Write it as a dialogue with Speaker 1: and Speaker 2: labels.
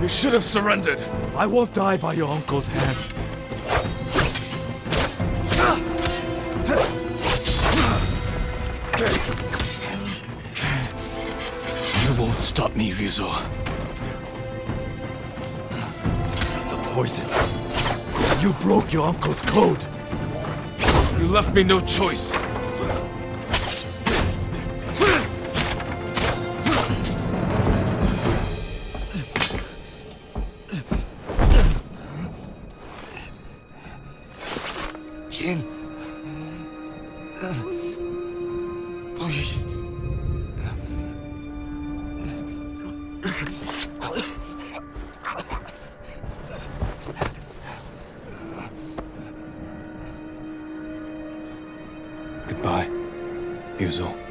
Speaker 1: You should have surrendered.
Speaker 2: I won't die by your uncle's hand.
Speaker 1: You won't stop me, Ryuzo.
Speaker 2: The poison. You broke your uncle's code.
Speaker 1: You left me no choice.
Speaker 2: Jin. Please.
Speaker 1: Goodbye, Ryuzo.